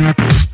Thank